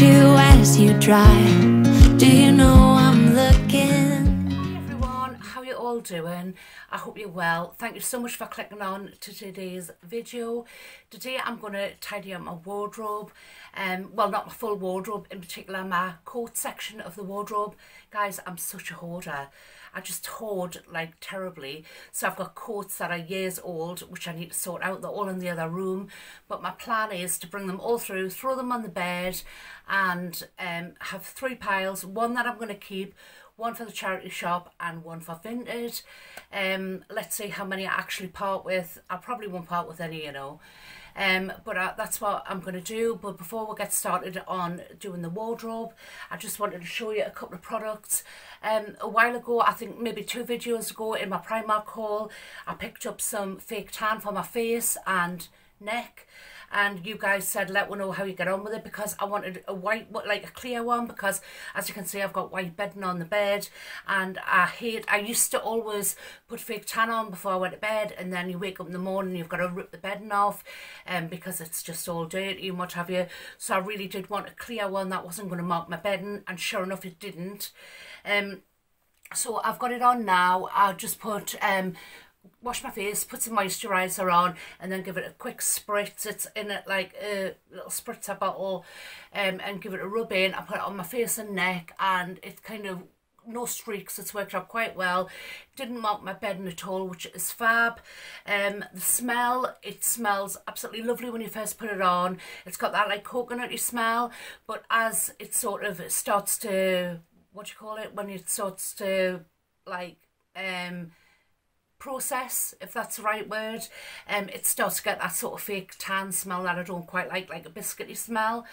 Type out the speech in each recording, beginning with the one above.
you as you drive. Do you know I'm looking? Hi everyone, how you all doing? I hope you're well. Thank you so much for clicking on to today's video. Today I'm going to tidy up my wardrobe. Um, well, not my full wardrobe, in particular my coat section of the wardrobe. Guys, I'm such a hoarder. I just hoard like terribly. So I've got coats that are years old, which I need to sort out. They're all in the other room. But my plan is to bring them all through, throw them on the bed and um, have three piles. One that I'm going to keep, one for the charity shop and one for Vinted. Um, let's see how many I actually part with. I probably won't part with any, you know. Um, but uh, that's what I'm going to do. But before we get started on doing the wardrobe, I just wanted to show you a couple of products. Um, a while ago, I think maybe two videos ago in my Primark haul, I picked up some fake tan for my face and neck and you guys said let me know how you get on with it because I wanted a white like a clear one because as you can see I've got white bedding on the bed and I hate I used to always put fake tan on before I went to bed and then you wake up in the morning you've got to rip the bedding off um, because it's just all dirty and what have you. So I really did want a clear one that wasn't going to mark my bedding and sure enough it didn't. Um, so I've got it on now. I'll just put um wash my face, put some moisturiser on, and then give it a quick spritz. It's in it like a little spritzer bottle, um, and give it a rub in. I put it on my face and neck, and it kind of no streaks it's worked out quite well didn't mark my bedding at all which is fab um the smell it smells absolutely lovely when you first put it on it's got that like coconutty smell but as it sort of starts to what do you call it when it starts to like um process, if that's the right word. Um, it starts to get that sort of fake tan smell that I don't quite like, like a biscuity smell.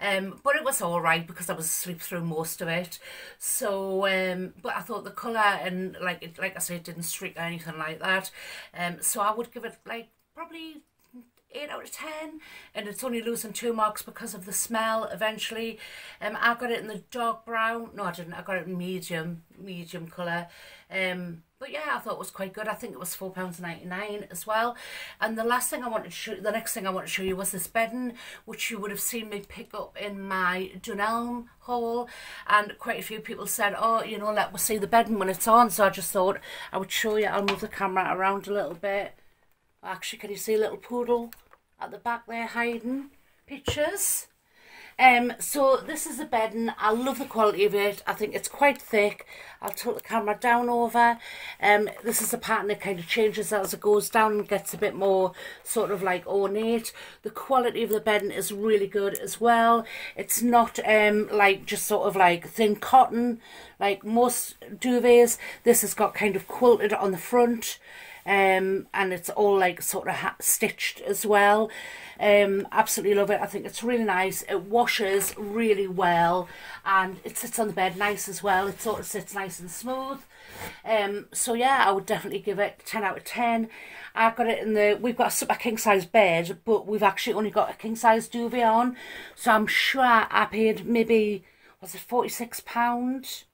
Um, but it was all right because I was asleep through most of it. So, um, but I thought the colour and like it, like I said, it didn't streak or anything like that. Um, so I would give it like probably 8 out of 10 and it's only losing two marks because of the smell eventually um i got it in the dark brown no i didn't i got it medium medium color um but yeah, I thought it was quite good. I think it was £4.99 as well. And the last thing I wanted to show the next thing I want to show you was this bedding, which you would have seen me pick up in my Dunelm haul. And quite a few people said, oh, you know, let us see the bedding when it's on. So I just thought I would show you. I'll move the camera around a little bit. Actually, can you see a little poodle at the back there hiding pictures? Um, so this is a bedding. I love the quality of it. I think it's quite thick. I'll tilt the camera down over. Um, this is a pattern that kind of changes as it goes down and gets a bit more sort of like ornate. The quality of the bedding is really good as well. It's not um, like just sort of like thin cotton like most duvets. This has got kind of quilted on the front um, and it's all like sort of stitched as well. Um, absolutely love it. I think it's really nice. It washes really well and it sits on the bed nice as well. It sort of sits nice and smooth. Um, so yeah, I would definitely give it 10 out of 10. I've got it in the, we've got a king size bed, but we've actually only got a king size duvet on. So I'm sure I paid maybe, was it £46?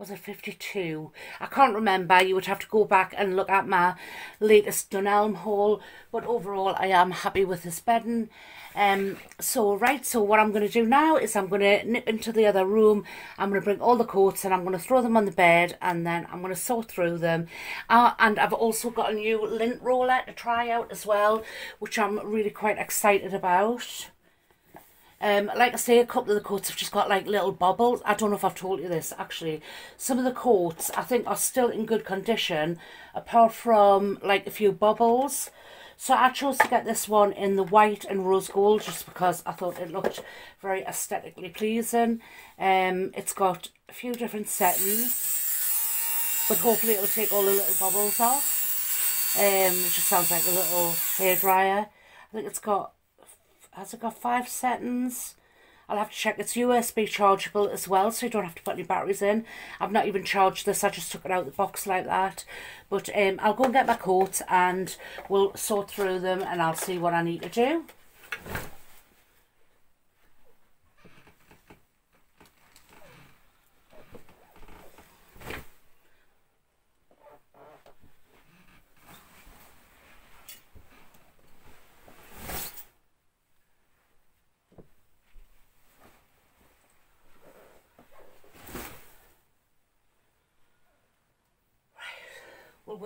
Was it 52 I can't remember. You would have to go back and look at my latest Dunelm haul. But overall I am happy with this bedding. Um so right so what I'm going to do now is I'm going to nip into the other room. I'm going to bring all the coats and I'm going to throw them on the bed and then I'm going to sort through them. Uh, and I've also got a new lint roller to try out as well which I'm really quite excited about um, like I say, a couple of the coats have just got like little bubbles. I don't know if I've told you this actually. Some of the coats I think are still in good condition, apart from like a few bubbles. So I chose to get this one in the white and rose gold just because I thought it looked very aesthetically pleasing. Um, it's got a few different settings, but hopefully it'll take all the little bubbles off. Um, it just sounds like a little hairdryer. I think it's got has it got five settings? I'll have to check. It's USB chargeable as well, so you don't have to put any batteries in. I've not even charged this. I just took it out of the box like that. But um, I'll go and get my coat and we'll sort through them and I'll see what I need to do.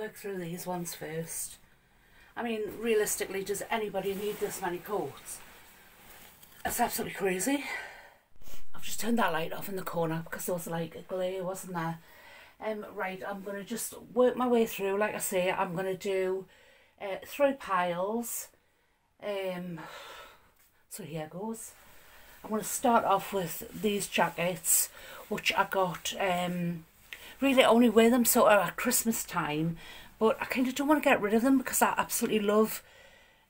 Work through these ones first. I mean, realistically, does anybody need this many coats? It's absolutely crazy. I've just turned that light off in the corner because there was like a glare, wasn't there? Um, right, I'm going to just work my way through. Like I say, I'm going to do uh, three piles. Um, so here goes. I'm going to start off with these jackets, which I got, um, really only wear them sort of at Christmas time, but I kind of don't want to get rid of them because I absolutely love,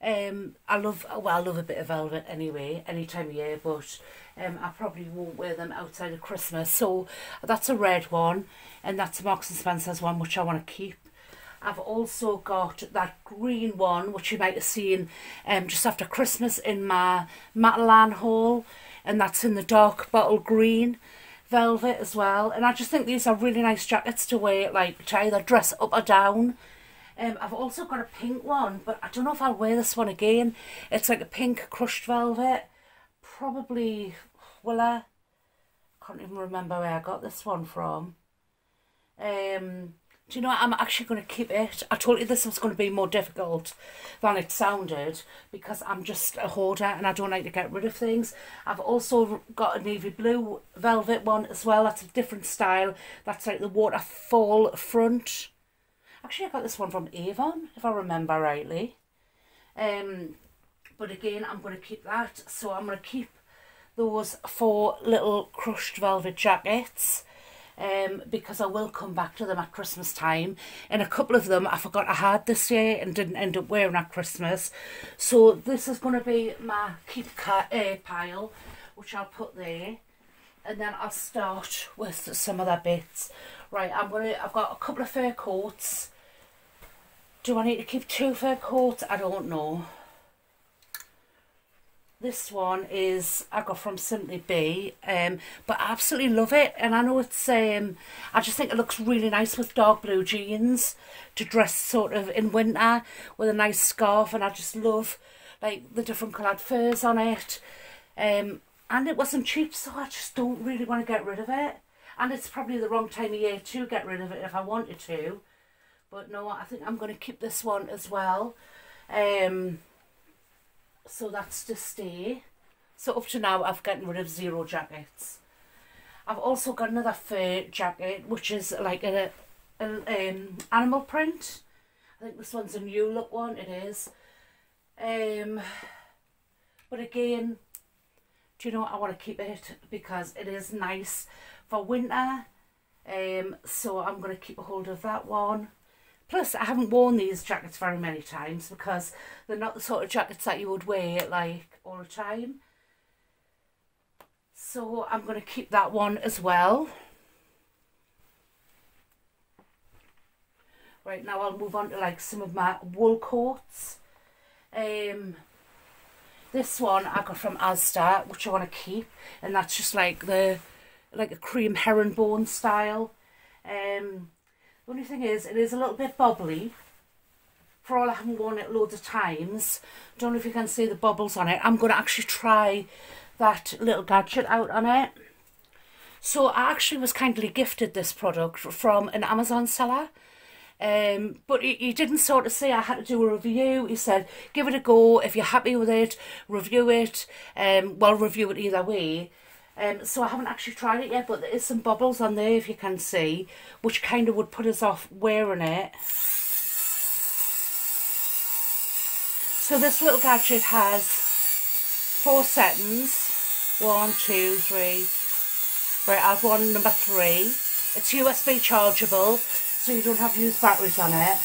um, I love, well, I love a bit of velvet anyway, any time of year, but um, I probably won't wear them outside of Christmas. So that's a red one, and that's a Marks and Spencer's one, which I want to keep. I've also got that green one, which you might have seen um, just after Christmas in my Matalan haul, and that's in the dark bottle green velvet as well. And I just think these are really nice jackets to wear, like to either dress up or down. Um, I've also got a pink one, but I don't know if I'll wear this one again. It's like a pink crushed velvet. Probably, will I? Can't even remember where I got this one from. Um, do you know what? I'm actually going to keep it. I told you this was going to be more difficult than it sounded because I'm just a hoarder and I don't like to get rid of things. I've also got a navy blue velvet one as well. That's a different style. That's like the waterfall front. Actually, I got this one from Avon, if I remember rightly. Um, but again, I'm going to keep that. So I'm going to keep those four little crushed velvet jackets um, because I will come back to them at Christmas time. And a couple of them I forgot I had this year and didn't end up wearing at Christmas. So this is going to be my keep cut uh, pile, which I'll put there. And then I'll start with some other bits. Right, I'm gonna. I've got a couple of fur coats. Do I need to keep two fur coats? I don't know. This one is I got from Simply Be, um, but I absolutely love it. And I know it's, um, I just think it looks really nice with dark blue jeans to dress sort of in winter with a nice scarf. And I just love like the different coloured furs on it. Um, and it wasn't cheap, so I just don't really want to get rid of it. And it's probably the wrong time of year to get rid of it if I wanted to. But no, I think I'm going to keep this one as well. Um, so that's to stay. So up to now I've gotten rid of zero jackets. I've also got another fur jacket which is like a, a um, animal print. I think this one's a New Look one, it is. Um, but again, do you know I want to keep it because it is nice for winter. Um, so I'm going to keep a hold of that one. Plus, I haven't worn these jackets very many times because they're not the sort of jackets that you would wear like all the time. So I'm going to keep that one as well. Right, now I'll move on to like some of my wool coats. Um, this one I got from Asda, which I want to keep. And that's just like the, like a cream herringbone style. Um, the only thing is, it is a little bit bubbly. For all I haven't worn it loads of times. Don't know if you can see the bubbles on it. I'm going to actually try that little gadget out on it. So I actually was kindly gifted this product from an Amazon seller. Um, but he, he didn't sort of say I had to do a review. He said, give it a go. If you're happy with it, review it. Um, well, review it either way. Um, so I haven't actually tried it yet, but there is some bubbles on there, if you can see, which kind of would put us off wearing it. So this little gadget has four settings. One, two, three. Right, I've gone number three. It's USB chargeable, so you don't have to use batteries on it.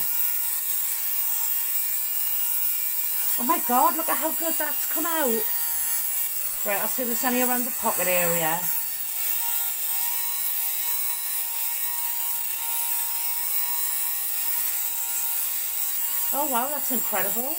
Oh my god, look at how good that's come out. Right, I'll see if there's any around the pocket area. Oh wow, that's incredible.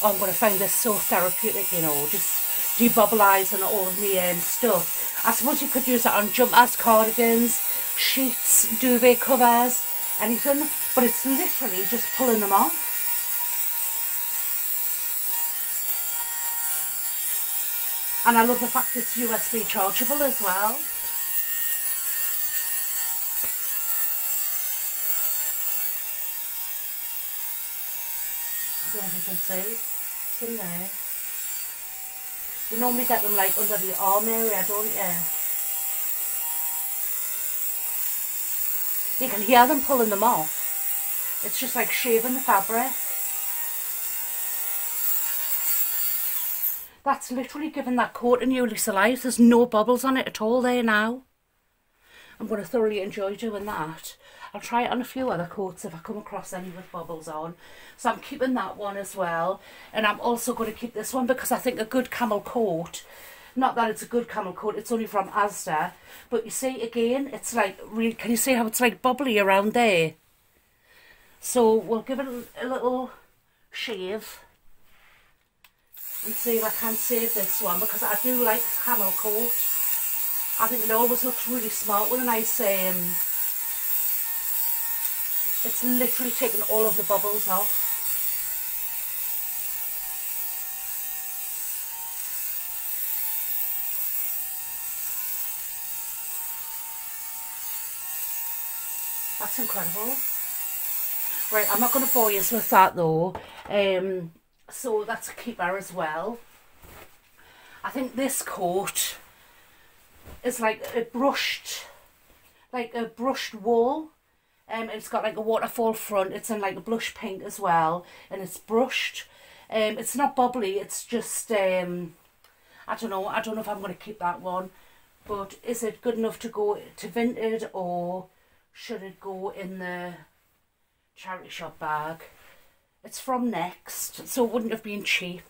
Oh, I'm going to find this so therapeutic, you know, just debubbleising all of me and stuff. I suppose you could use it on jumpers, cardigans, sheets, duvet covers, anything, but it's literally just pulling them off. And I love the fact it's USB chargeable as well. I don't know if you can see. It's in there. You normally get them like under the arm area, don't you? You can hear them pulling them off. It's just like shaving the fabric. That's literally given that coat a new lease of life. There's no bubbles on it at all there now. I'm going to thoroughly enjoy doing that. I'll try it on a few other coats if I come across any with bubbles on. So I'm keeping that one as well. And I'm also going to keep this one because I think a good camel coat, not that it's a good camel coat, it's only from Asda. But you see, again, it's like, really, can you see how it's like bubbly around there? So we'll give it a, a little shave and see if I can save this one because I do like camel coat. I think it always looks really smart with a nice, um, it's literally taken all of the bubbles off. That's incredible. Right, I'm not going to bore you with that though. Um, so that's a keeper as well. I think this coat is like a brushed, like a brushed wool. Um, it's got like a waterfall front. It's in like a blush pink as well, and it's brushed. Um, it's not bubbly. It's just um, I don't know. I don't know if I'm going to keep that one. But is it good enough to go to Vinted or should it go in the charity shop bag? It's from Next, so it wouldn't have been cheap.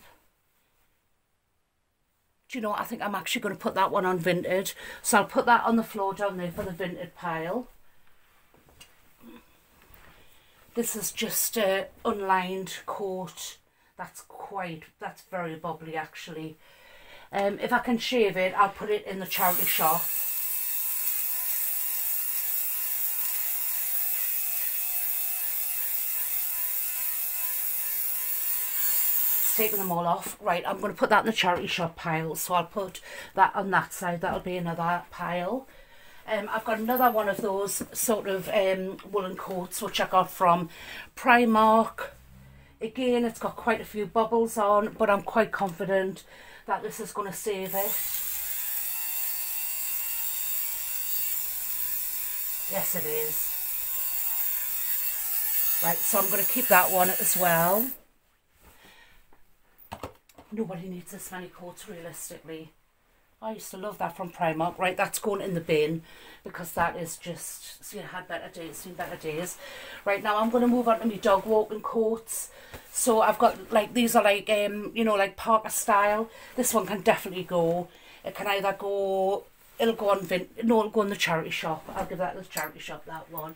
Do you know, what? I think I'm actually going to put that one on Vinted. So I'll put that on the floor down there for the Vinted pile. This is just a unlined coat. That's quite, that's very bubbly actually. Um, if I can shave it, I'll put it in the charity shop. Taking them all off. Right, I'm going to put that in the charity shop pile. So I'll put that on that side. That'll be another pile. Um, I've got another one of those sort of um, woolen coats which I got from Primark. Again, it's got quite a few bubbles on, but I'm quite confident that this is going to save it. Yes, it is. Right, so I'm going to keep that one as well nobody needs this many coats realistically. I used to love that from Primark. Right, that's going in the bin because that is just, see, I had better days, seen better days. Right, now I'm going to move on to my dog walking coats. So I've got, like, these are like, um, you know, like parka style. This one can definitely go. It can either go, it'll go on, Vin no, it'll go in the charity shop. I'll give that to the charity shop, that one.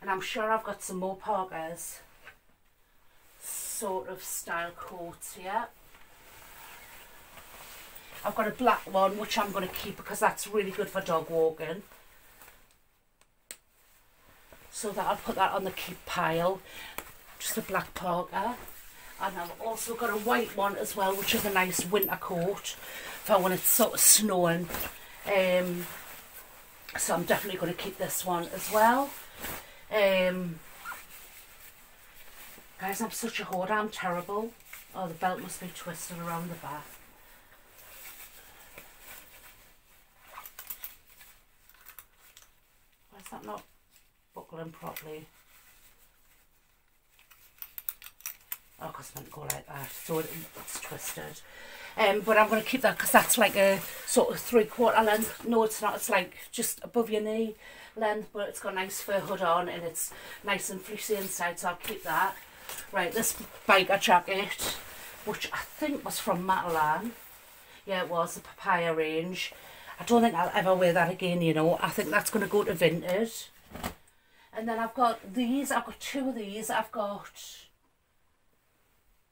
And I'm sure I've got some more parkas sort of style coats here. I've got a black one which I'm going to keep because that's really good for dog walking. So that I'll put that on the keep pile. Just a black parka. And I've also got a white one as well, which is a nice winter coat for when it's sort of snowing. Um, so I'm definitely going to keep this one as well. Um, guys, I'm such a hoarder. I'm terrible. Oh, the belt must be twisted around the back. Is that not buckling properly? Oh, because meant to go like that. So it's twisted. Um, but I'm going to keep that because that's like a sort of three quarter length. No, it's not. It's like just above your knee length, but it's got a nice fur hood on and it's nice and fleecy inside, so I'll keep that. Right, this biker jacket, which I think was from Matalan. Yeah, it was the papaya range. I don't think I'll ever wear that again, you know. I think that's going to go to Vinted. And then I've got these. I've got two of these. I've got...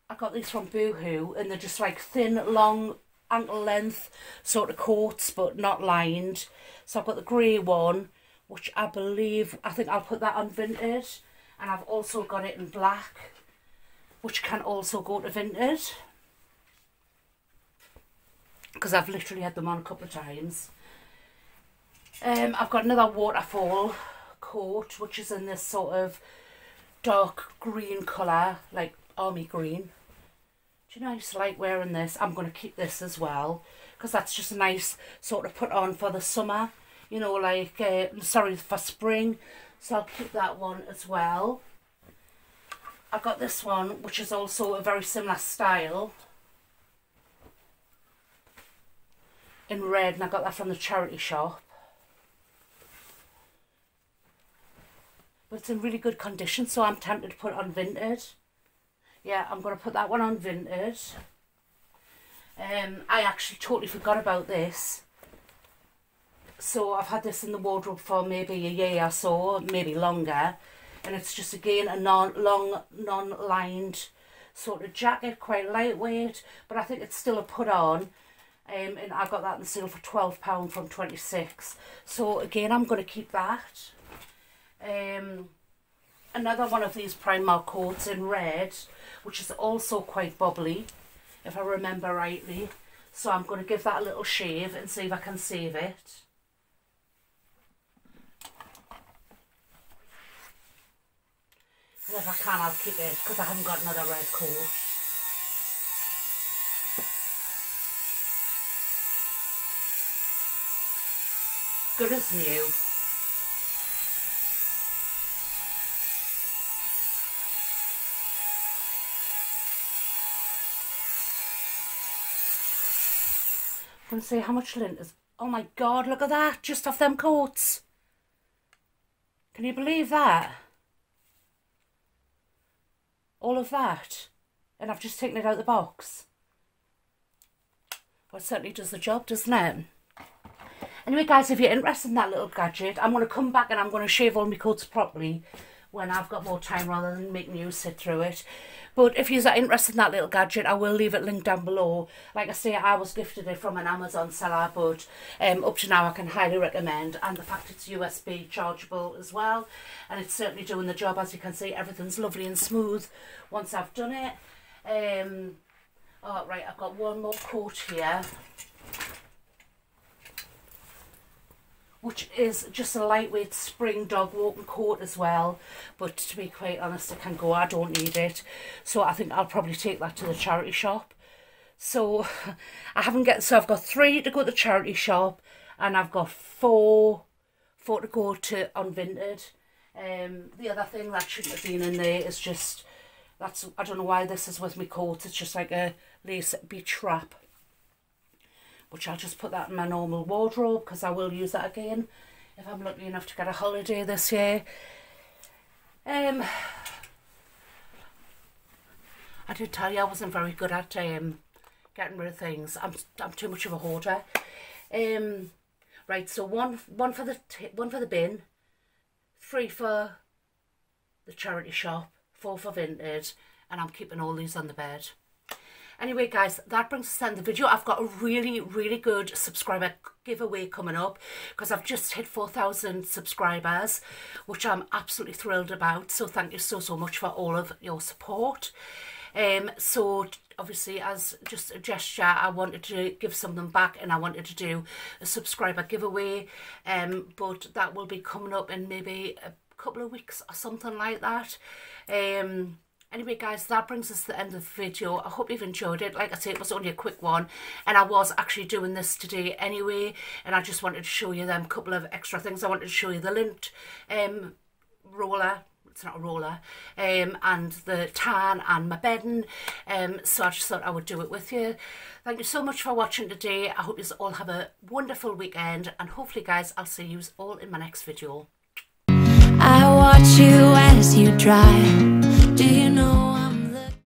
I got these from Boohoo and they're just like thin, long, ankle length sort of coats but not lined. So I've got the grey one which I believe, I think I'll put that on Vinted. And I've also got it in black which can also go to Vinted because I've literally had them on a couple of times. Um, I've got another waterfall coat which is in this sort of dark green colour, like army green. Do you know I to like wearing this? I'm going to keep this as well because that's just a nice sort of put on for the summer. You know, like, uh, sorry, for spring. So I'll keep that one as well. I've got this one, which is also a very similar style. In red, and I got that from the charity shop. But it's in really good condition, so I'm tempted to put it on Vinted. Yeah, I'm going to put that one on Vinted. Um, I actually totally forgot about this. So I've had this in the wardrobe for maybe a year or so, maybe longer and it's just again a non long non-lined sort of jacket quite lightweight but I think it's still a put on um, and I got that in the sale for £12 from 26 so again I'm going to keep that. Um, another one of these Primark coats in red which is also quite bubbly if I remember rightly. So I'm going to give that a little shave and see if I can save it. And if I can, I'll keep it because I haven't got another red coat. Good as new. I'm see how much lint is. Oh my god, look at that, just off them coats. Can you believe that? all of that and I've just taken it out of the box. Well, it certainly does the job, doesn't it? Anyway, guys, if you're interested in that little gadget, I'm going to come back and I'm going to shave all my coats properly when I've got more time rather than making you sit through it. But if you're interested in that little gadget, I will leave it linked down below. Like I say, I was gifted it from an Amazon seller, but um, up to now I can highly recommend. And the fact it's USB chargeable as well. And it's certainly doing the job. As you can see, everything's lovely and smooth once I've done it. Um, oh, right, I've got one more coat here. Which is just a lightweight spring dog walking coat as well. But to be quite honest I can go I don't need it. So I think I'll probably take that to the charity shop. So I haven't get so I've got three to go to the charity shop and I've got four four to go to on Vinted um the other thing that shouldn't have been in there is just that's I don't know why this is with my coat it's just like a lace beach wrap which I'll just put that in my normal wardrobe because I will use that again if I'm lucky enough to get a holiday this year. Um, I did tell you I wasn't very good at um, getting rid of things. I'm I'm too much of a hoarder. Um, right, so one one for the one for the bin, three for the charity shop, four for Vinted, and I'm keeping all these on the bed. Anyway, guys, that brings us to the end of the video. I've got a really, really good subscriber giveaway coming up because I've just hit 4,000 subscribers, which I'm absolutely thrilled about. So thank you so, so much for all of your support. Um, so obviously as just a gesture I wanted to give something back and I wanted to do a subscriber giveaway um but that will be coming up in maybe a couple of weeks or something like that um Anyway guys, that brings us to the end of the video. I hope you've enjoyed it. Like I say, it was only a quick one. And I was actually doing this today anyway. And I just wanted to show you them couple of extra things. I wanted to show you the lint um, roller it's not a roller, um, and the tan and my bedding. Um, so I just thought I would do it with you. Thank you so much for watching today. I hope you all have a wonderful weekend, and hopefully, guys, I'll see you all in my next video. I watch you as you drive. Know?